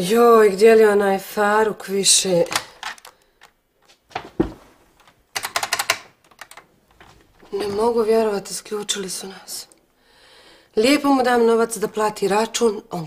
Joj, gdje li onaj Faruk više? Ne mogu vjerovati, isključili su nas. Lijepo mu dam novac da plati račun, on